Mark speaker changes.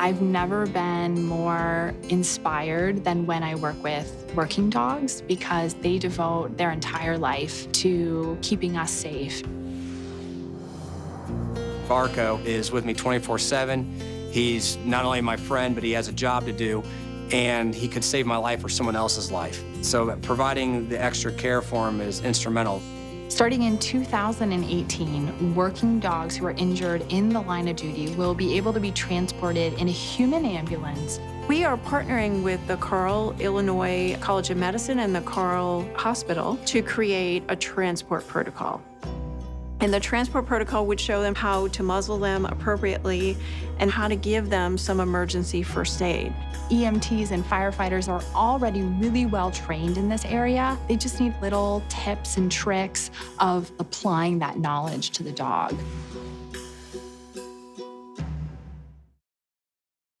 Speaker 1: I've never been more inspired than when I work with working dogs because they devote their entire life to keeping us safe.
Speaker 2: Arco is with me 24 7. He's not only my friend, but he has a job to do, and he could save my life or someone else's life. So uh, providing the extra care for him is instrumental.
Speaker 1: Starting in 2018, working dogs who are injured in the line of duty will be able to be transported in a human ambulance.
Speaker 3: We are partnering with the Carle Illinois College of Medicine and the Carle Hospital to create a transport protocol. And the transport protocol would show them how to muzzle them appropriately and how to give them some emergency first aid.
Speaker 1: EMTs and firefighters are already really well trained in this area. They just need little tips and tricks of applying that knowledge to the dog.